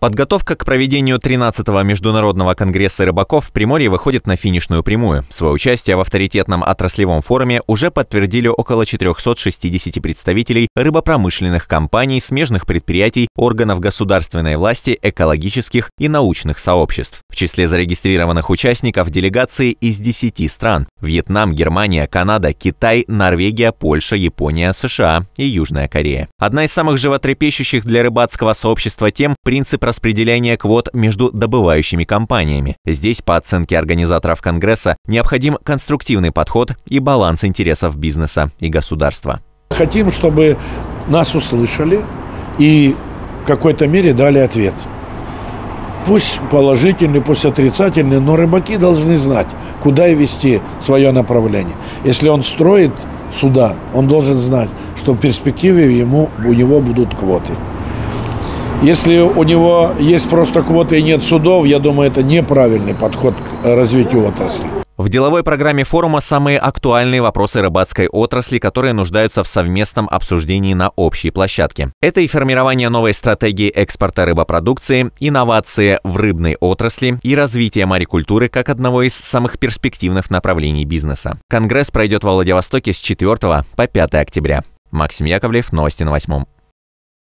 Подготовка к проведению 13-го Международного конгресса рыбаков в Приморье выходит на финишную прямую. Свое участие в авторитетном отраслевом форуме уже подтвердили около 460 представителей рыбопромышленных компаний, смежных предприятий, органов государственной власти, экологических и научных сообществ. В числе зарегистрированных участников делегации из 10 стран – Вьетнам, Германия, Канада, Китай, Норвегия, Польша, Япония, США и Южная Корея. Одна из самых животрепещущих для рыбацкого сообщества тем – принцип распределения квот между добывающими компаниями. Здесь, по оценке организаторов Конгресса, необходим конструктивный подход и баланс интересов бизнеса и государства. Хотим, чтобы нас услышали и в какой-то мере дали ответ. Пусть положительный, пусть отрицательный, но рыбаки должны знать, куда вести свое направление. Если он строит суда, он должен знать, что в перспективе ему, у него будут квоты. Если у него есть просто квоты и нет судов, я думаю, это неправильный подход к развитию отрасли. В деловой программе форума самые актуальные вопросы рыбацкой отрасли, которые нуждаются в совместном обсуждении на общей площадке. Это и формирование новой стратегии экспорта рыбопродукции, инновации в рыбной отрасли и развитие марикультуры как одного из самых перспективных направлений бизнеса. Конгресс пройдет во Владивостоке с 4 по 5 октября. Максим Яковлев, новости на восьмом.